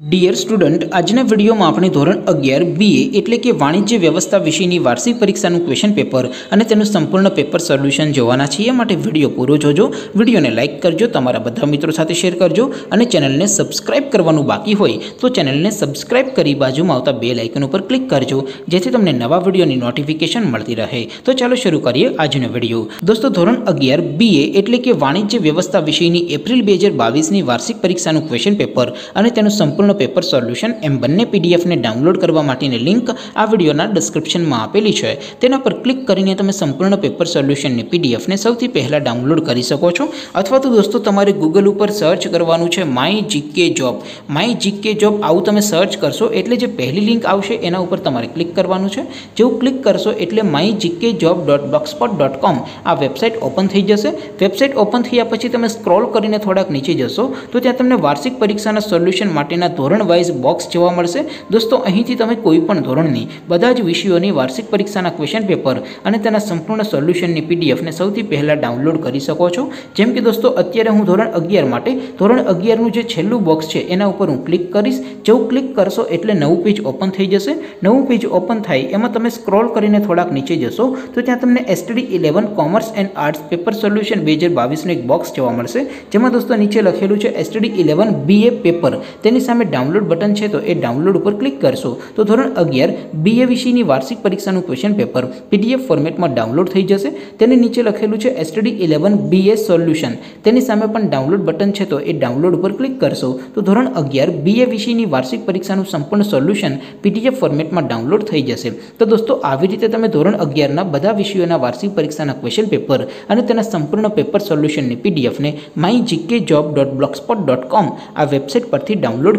Dear student આજના વિડીયોમાં આપણે ધોરણ અગિયાર બીએ એટલે કે વાણિજ્ય વ્યવસ્થા વિષયની વાર્ષિક પરીક્ષાનું ક્વેશ્ચન પેપર અને તેનું સંપૂર્ણ પેપર સોલ્યુશન જોવાના છીએ. માટે વીડિયો પૂરો જોજો. વિડીયોને લાઇક કરજો, તમારા બધા મિત્રો સાથે શેર કરજો અને ચેનલને સબસ્ક્રાઇબ કરવાનું બાકી હોય તો ચેનલને સબસ્ક્રાઇબ કરી બાજુમાં આવતા બે લાઇકન ઉપર ક્લિક કરજો, જેથી તમને નવા વિડીયોની નોટિફિકેશન મળતી રહે. તો ચાલો શરૂ કરીએ આજનો વીડિયો. દોસ્તો, ધોરણ અગિયાર બીએ એટલે કે વાણિજ્ય વ્યવસ્થા વિષયની એપ્રિલ બે હજાર બાવીસની વાર્ષિક પરીક્ષાનું ક્વેશ્ચન પેપર અને તેનું સંપૂર્ણ પેપર સોલ્યુશન એમ બંને પીડીએફને ડાઉનલોડ કરવા માટેની લિંક આ વિડીયોના ડિસ્ક્રિપ્શનમાં આપેલી છે. તેના પર ક્લિક કરીને તમે સંપૂર્ણ પેપર સોલ્યુશનની પીડીએફને સૌથી પહેલાં ડાઉનલોડ કરી શકો છો. અથવા તો દોસ્તો, તમારે ગૂગલ ઉપર સર્ચ કરવાનું છે my GK job my GK job આવું તમે સર્ચ કરશો એટલે જે પહેલી લિંક આવશે એના ઉપર તમારે ક્લિક કરવાનું છે. જેવું ક્લિક કરશો એટલે my GK job dot blogspot dot com આ વેબસાઇટ ઓપન થઈ જશે. વેબસાઇટ ઓપન થયા પછી તમે સ્ક્રોલ કરીને થોડાક નીચે જશો તો ત્યાં તમને વાર્ષિક પરીક્ષાના સોલ્યુશન માટેના ધોરણ વાઇઝ બોક્સ જોવા મળશે. દોસ્તો, અહીંથી તમે કોઈ પણ ધોરણની બધા જ વિષયોની વાર્ષિક પરીક્ષાના ક્વેશ્ચન પેપર અને તેના સંપૂર્ણ સોલ્યુશનની પીડીએફને સૌથી પહેલાં ડાઉનલોડ કરી શકો છો. જેમ કે દોસ્તો, અત્યારે હું ધોરણ અગિયાર માટે, ધોરણ અગિયારનું જે છેલ્લું બોક્સ છે, એના ઉપર હું ક્લિક કરીશ. જેવું ક્લિક કરશો એટલે નવું પેજ ઓપન થઈ જશે. નવું પેજ ઓપન થાય, એમાં તમે સ્ક્રોલ કરીને થોડાક નીચે જશો, તો ત્યાં તમને STD eleven commerce and arts paper solution બે હજાર બાવીસનું એક બોક્સ જોવા મળશે. જેમાં દોસ્તો નીચે લખેલું છે એસટીડી ઇલેવન બીએ પેપર તેની સામે ડાઉનલોડ બટન છે તો એ ડાઉનલોડ ઉપર ક્લિક કરશો. તો ધોરણ અગિયાર બીએ વિષયની વાર્ષિક પરીક્ષાનું ક્વેશ્ચન પેપર પીડીએફ ફોર્મેટમાં ડાઉનલોડ થઈ જશે. તેની નીચે લખેલું છે એસટડી ઇલેવન બીએ સોલ્યુશન તેની સામે પણ ડાઉનલોડ બટન છે તો એ ડાઉનલોડ ઉપર ક્લિક કરશો. તો ધોરણ અગિયાર બીએ વિષયની વાર્ષિક પરીક્ષાનું સંપૂર્ણ સોલ્યુશન પીડીએફ ફોર્મેટમાં ડાઉનલોડ થઈ જશે. તો દોસ્તો, આવી રીતે તમે ધોરણ અગિયારના બધા વિષયોના વાર્ષિક પરીક્ષાના ક્વેશ્ચન પેપર અને તેના સંપૂર્ણ પેપર સોલ્યુશનની પીડીએફને my GK job dot blogspot dot com આ વેબસાઇટ પરથી ડાઉનલોડ